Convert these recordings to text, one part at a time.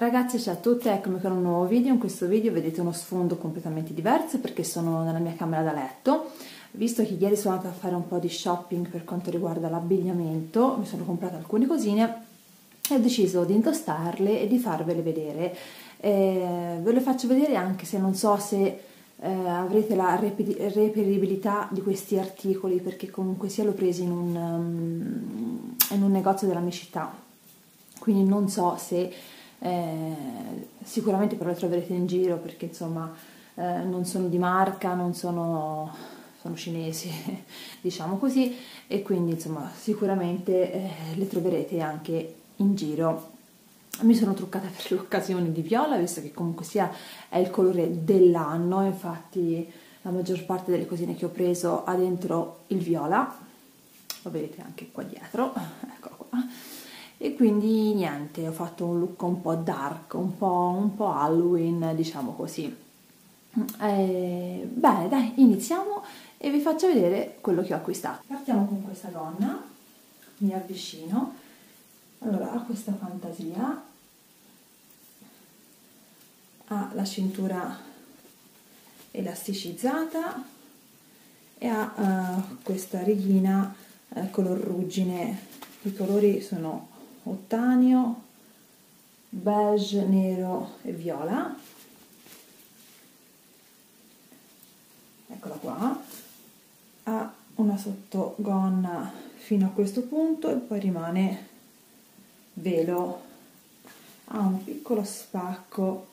Ragazzi ciao a tutti, eccomi con un nuovo video, in questo video vedete uno sfondo completamente diverso perché sono nella mia camera da letto. Visto che ieri sono andata a fare un po' di shopping per quanto riguarda l'abbigliamento, mi sono comprata alcune cosine e ho deciso di indostarle e di farvele vedere. Eh, ve le faccio vedere anche se non so se eh, avrete la reperibilità di questi articoli perché comunque sia l'ho presi in um, in un negozio della mia città. Quindi non so se eh, sicuramente però le troverete in giro perché insomma eh, non sono di marca, non sono, sono cinesi, diciamo così, e quindi insomma sicuramente eh, le troverete anche in giro. Mi sono truccata per l'occasione di viola, visto che comunque sia è il colore dell'anno, infatti la maggior parte delle cosine che ho preso ha dentro il viola, lo vedete anche qua dietro, eccolo qua e quindi niente, ho fatto un look un po' dark, un po', un po Halloween, diciamo così. Eh, bene, dai, iniziamo e vi faccio vedere quello che ho acquistato. Partiamo con questa gonna, mi avvicino. Allora, ha questa fantasia, ha la cintura elasticizzata e ha uh, questa righina uh, color ruggine. I colori sono ottanio, beige, nero e viola. Eccola qua. Ha una sottogonna fino a questo punto e poi rimane velo. Ha un piccolo spacco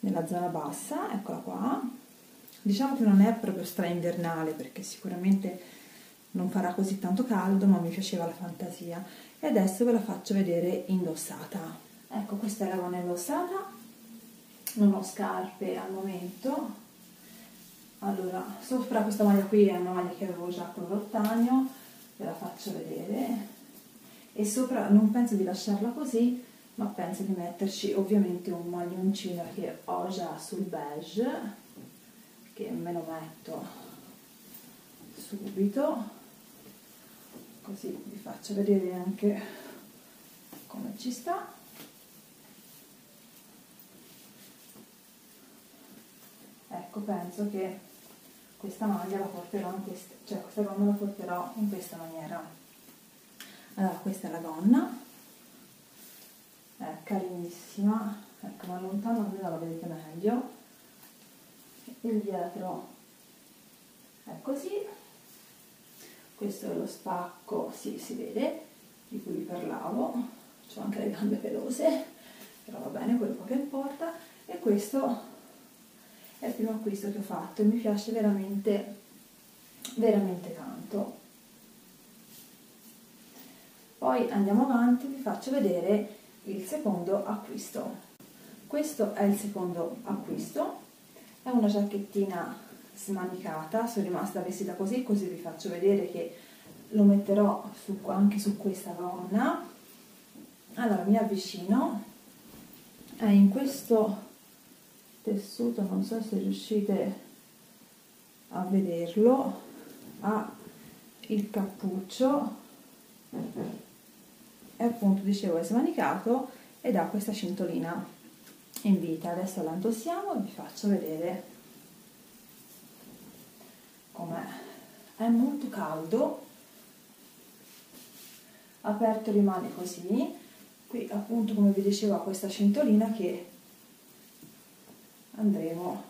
nella zona bassa, eccola qua. Diciamo che non è proprio stra invernale perché sicuramente non farà così tanto caldo, ma mi piaceva la fantasia e adesso ve la faccio vedere indossata. Ecco questa è la gonna indossata non ho scarpe al momento. Allora sopra questa maglia qui è una maglia che avevo già con l'ortagno ve la faccio vedere. E sopra non penso di lasciarla così ma penso di metterci ovviamente un maglioncino che ho già sul beige che me lo metto subito così vi faccio vedere anche come ci sta. Ecco penso che questa maglia la porterò in questa cioè questa gonna la porterò in questa maniera. Allora questa è la gonna. È carinissima. Ecco ma lontano almeno la vedete meglio. Il dietro è così questo è lo spacco, sì, si vede, di cui vi parlavo, ho anche le gambe pelose, però va bene, quello che importa, e questo è il primo acquisto che ho fatto e mi piace veramente, veramente tanto. Poi andiamo avanti, vi faccio vedere il secondo acquisto. Questo è il secondo acquisto, è una giacchettina smanicata, sono rimasta vestita così, così vi faccio vedere che lo metterò su, anche su questa gonna. Allora mi avvicino, è in questo tessuto, non so se riuscite a vederlo, ha il cappuccio e appunto dicevo è smanicato ed ha questa cintolina in vita. Adesso la indossiamo e vi faccio vedere com'è. È molto caldo, aperto rimane così, qui appunto come vi dicevo questa cintolina che andremo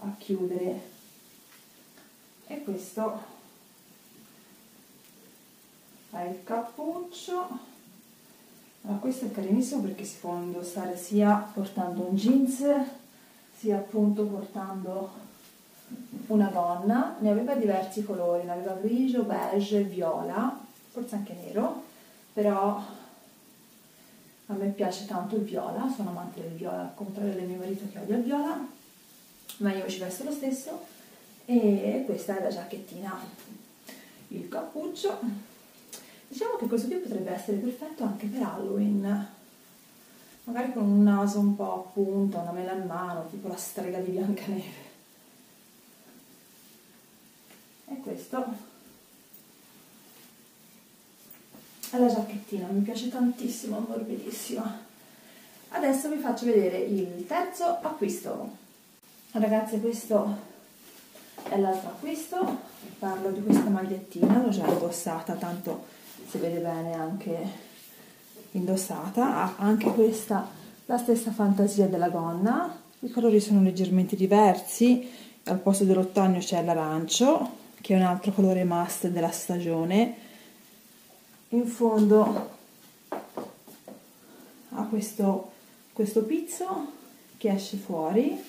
a chiudere. E questo è il cappuccio. Allora, questo è carinissimo perché si può indossare sia portando un jeans sia appunto portando una donna, ne aveva diversi colori, ne aveva grigio, beige, viola, forse anche nero, però a me piace tanto il viola, sono amante del viola, al contrario del mio marito che odia il viola, ma io ci vesto lo stesso e questa è la giacchettina, il cappuccio. Diciamo che questo qui potrebbe essere perfetto anche per Halloween, magari con un naso un po' a punta, una mela in mano, tipo la strega di Biancaneve. E questo è la giacchettina mi piace tantissimo, morbidissima Adesso vi faccio vedere il terzo acquisto. Ragazze, questo è l'altro acquisto. Parlo di questa magliettina, l'ho già indossata, tanto si vede bene anche indossata. Ha anche questa la stessa fantasia della gonna. I colori sono leggermente diversi. Al posto dell'ottagno c'è l'arancio, che è un altro colore must della stagione. In fondo ha questo questo pizzo che esce fuori.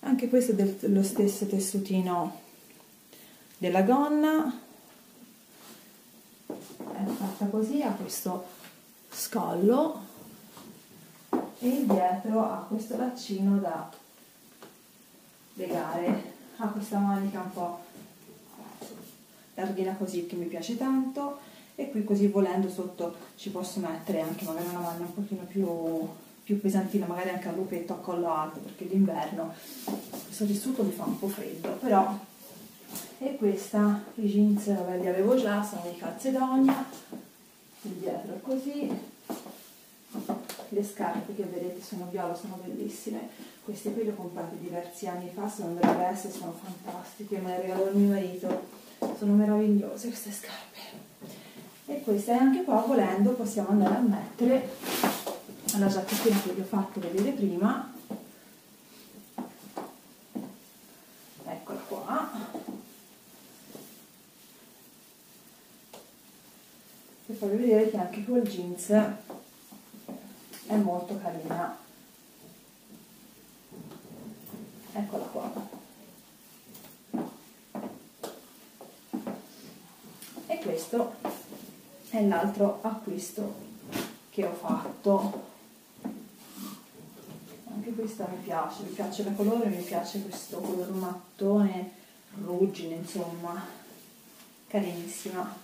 Anche questo è lo stesso tessutino della gonna. È fatta così ha questo scollo. E dietro ha questo laccino da legare. Ha questa manica un po' larghina così che mi piace tanto e qui così volendo sotto ci posso mettere anche magari una maglia un pochino più più pesantina, magari anche a lupetto a collo alto, perché d'inverno questo tessuto mi fa un po' freddo, però e questa, i jeans vabbè, li avevo già, sono di calzedonia, il dietro è così, le scarpe che vedete sono viola, sono bellissime, queste qui le ho comprate diversi anni fa, sono delle veste, sono fantastiche, me le regalò il mio marito, sono meravigliose queste scarpe. E queste anche qua volendo possiamo andare a mettere alla giacchettina che vi ho fatto vedere prima. Eccola qua. Per farvi vedere che anche quel jeans è molto carina. Eccola qua e questo è l'altro acquisto che ho fatto questa mi piace, mi piace il colore, mi piace questo colore mattone, ruggine, insomma, carinissima.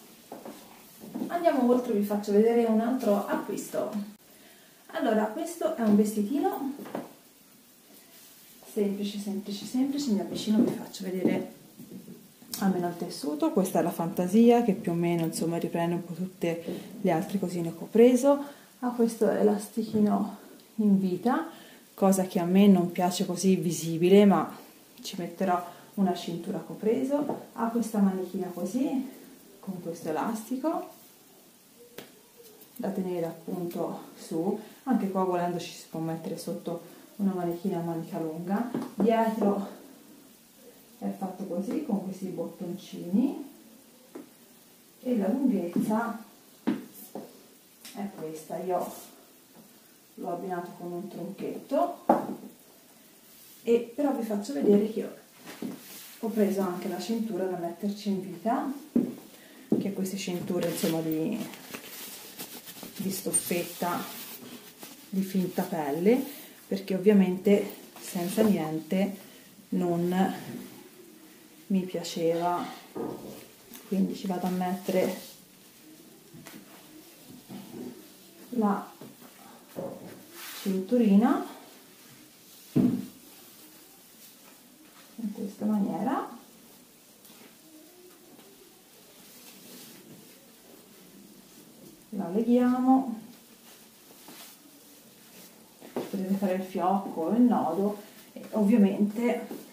Andiamo oltre, vi faccio vedere un altro acquisto. Allora, questo è un vestitino semplice, semplice, semplice, mi avvicino, vi faccio vedere almeno il tessuto, questa è la fantasia che più o meno insomma riprende un po' tutte le altre cosine che ho preso, ha questo elastichino in vita, cosa che a me non piace così visibile, ma ci metterò una cintura copreso, ha questa manichina così, con questo elastico, da tenere appunto su, anche qua volendo ci si può mettere sotto una manichina a manica lunga, dietro è fatto così, con questi bottoncini, e la lunghezza è questa, io l'ho abbinato con un tronchetto e però vi faccio vedere che ho preso anche la cintura da metterci in vita che queste cinture insomma di, di stoffetta di finta pelle perché ovviamente senza niente non mi piaceva. Quindi ci vado a mettere la cinturina in questa maniera. La leghiamo. Potete fare il fiocco o il nodo e ovviamente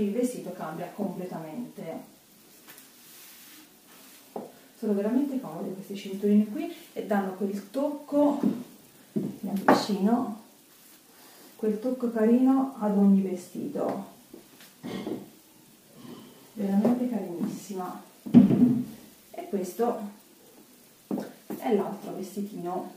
il vestito cambia completamente sono veramente comode queste cinturine qui e danno quel tocco, mi avvicino, quel tocco carino ad ogni vestito. Veramente carinissima. E questo è l'altro vestitino.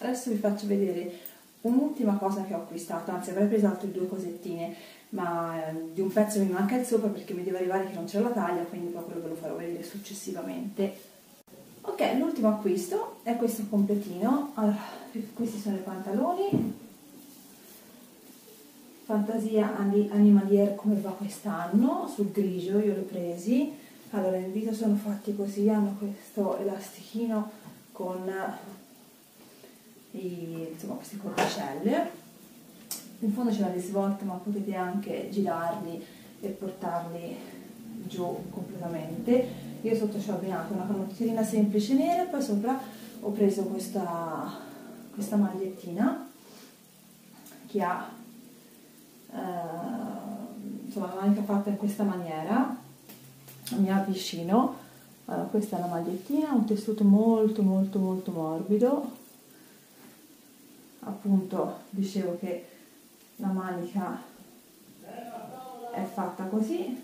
Adesso vi faccio vedere un'ultima cosa che ho acquistato, anzi avrei preso altre due cosettine ma eh, di un pezzo mi manca il sopra perché mi deve arrivare che non c'è la taglia, quindi quello ve lo farò vedere successivamente. Ok, l'ultimo acquisto è questo completino, allora, questi sono i pantaloni, fantasia animalier come va quest'anno, sul grigio io li ho presi, allora in vita sono fatti così, hanno questo elastichino con i, insomma, queste cordicelle in fondo c'è la risvolta ma potete anche girarli e portarli giù completamente. Io sotto ci ho abbinato una canottierina semplice nera e poi sopra ho preso questa, questa magliettina che ha eh, insomma la manica fatta in questa maniera mi avvicino. Allora, questa è la magliettina un tessuto molto molto molto morbido. Appunto dicevo che la manica è fatta così.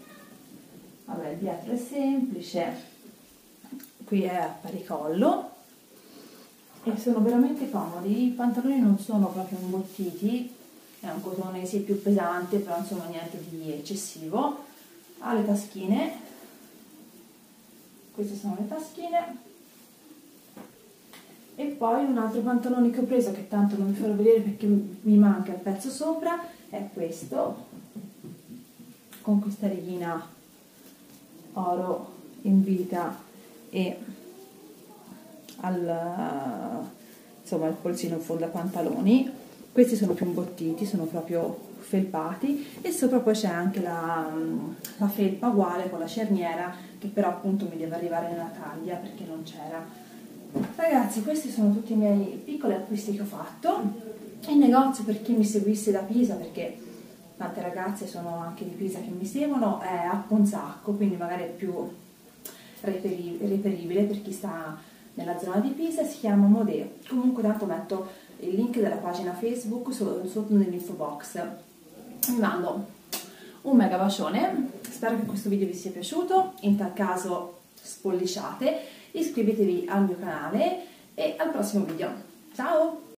Vabbè dietro è semplice. Qui è a paricollo. E sono veramente comodi. I pantaloni non sono proprio imbottiti. È un cotone sì più pesante però insomma niente di eccessivo. Ha le taschine. Queste sono le taschine e poi un altro pantalone che ho preso che tanto non vi farò vedere perché mi manca il pezzo sopra è questo con questa righina oro in vita e al, insomma, il polsino ai pantaloni. Questi sono più imbottiti, sono proprio felpati e sopra poi c'è anche la, la felpa uguale con la cerniera che però appunto mi deve arrivare nella taglia perché non c'era. Ragazzi, questi sono tutti i miei piccoli acquisti che ho fatto. Il negozio per chi mi seguisse da Pisa, perché tante ragazze sono anche di Pisa che mi seguono, è a Ponzacco, quindi magari è più reperibile per chi sta nella zona di Pisa, si chiama Modeo. Comunque tanto metto il link della pagina Facebook sotto nell'info box. Vi mando un mega bacione, spero che questo video vi sia piaciuto, in tal caso spolliciate, iscrivetevi al mio canale e al prossimo video. Ciao!